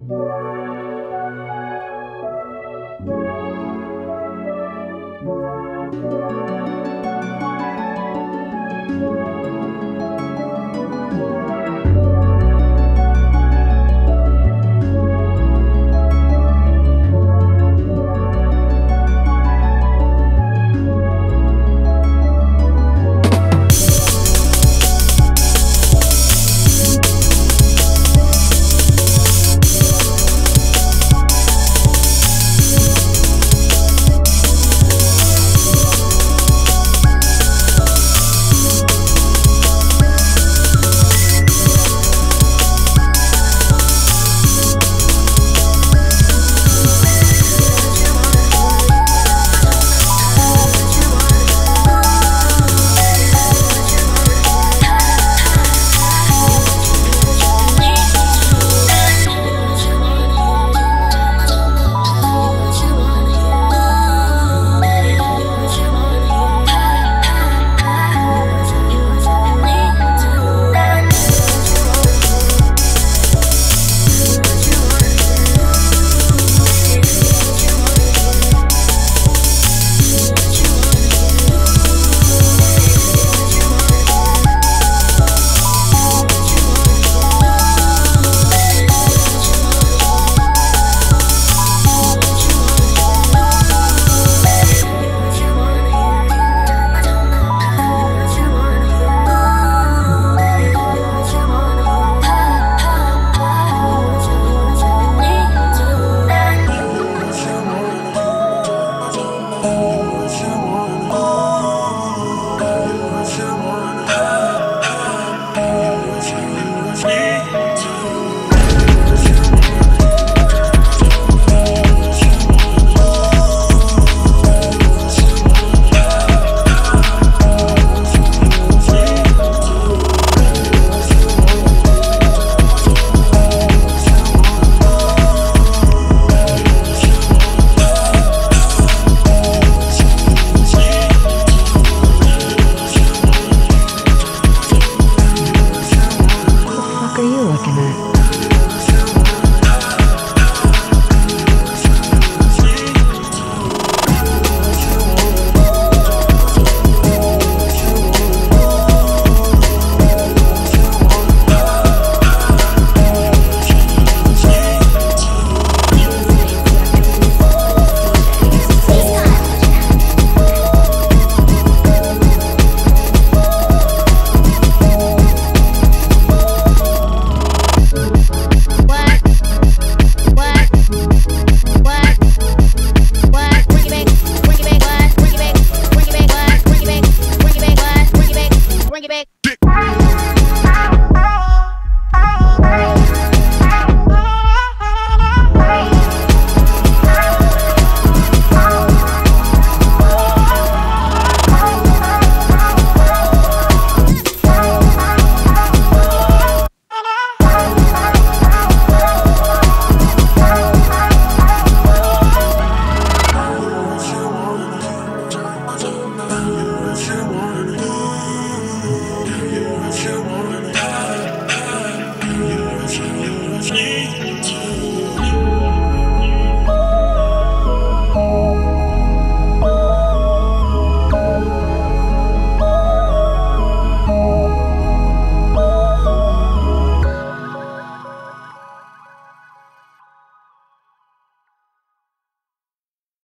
Música